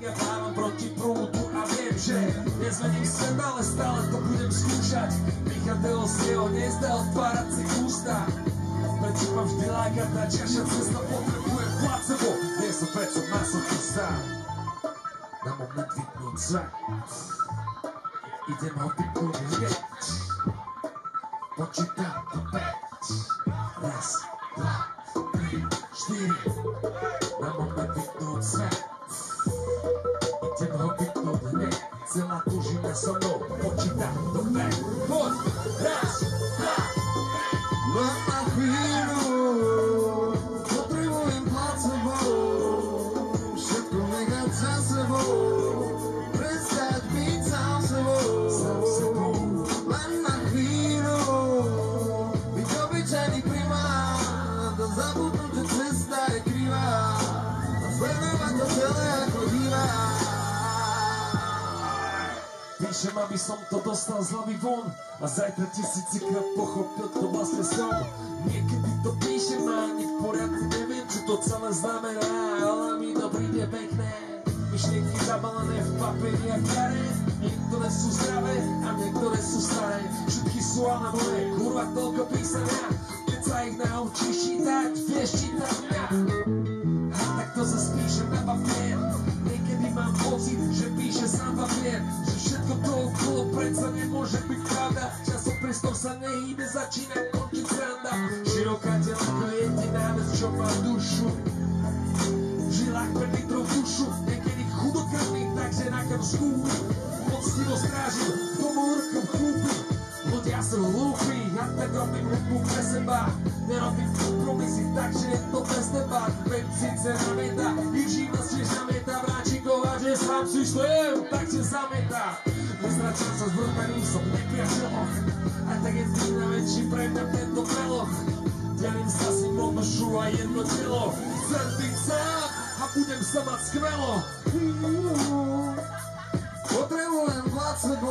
ja dałam proti stale to budem skuszać Michadeo zjeo, nie zda od paracy gusta Preciwam w dilagata, cieszę przez to potrzebuję płacę, bo nie są pecą Na moment widniąca Idem o tym płynie, Poczytaj to zabudnúť, že cesta je krivá, a to celé ako divák. Píšem, aby som to dostal z hlavy von. A zajtra tisícikrát pochopil, kto vlastne som. Niekedy to píšem a ani v poriadku neviem, čo to celé znamená Ale mi to príde pekné. Myšlienky zabalené v papieri a kare. Niektoré sú zdravé a niektoré sú staré. Všetky sú ale moje, kurva toľko písania čítať mňa tak to zase píšem na papier Niekedy mám pocit, že píše sám papier Že všetko to okolo predsa nemôže byť pravda Časom priestor sa nehýbe, začína končiť sranda Široká telko je jediná vec, čo má dušu V žilách pre litrov dušu Niekedy chudokrvný, takže na kam Ľudia sú hlúpi, ja tak robím hudbu pre seba. Nerobím kompromisy, takže je to bez teba Benzín se namieta, ich živnosť tiež namieta Vráčikov a že sám si štvem, tak sa zamieta. Nezračam sa s brutaním, som nepriateľom A tak je tým najväčší pre mňa tento meloch Delím sa s ním o dušu a jedno telo. Chcem byť sám a budem sa mať skvelo. Potrebujem placebo,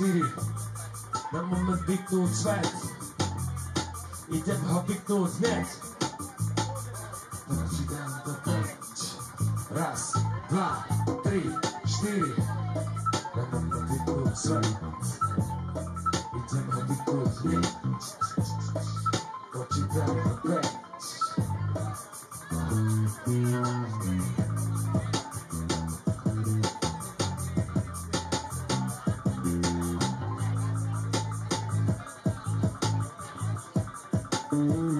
Syrië. Mijn moment biegt door het zwijt. Ik heb hap ik door het net. Dat de tijd. Raz, moment door het zwijt. Mm-hmm.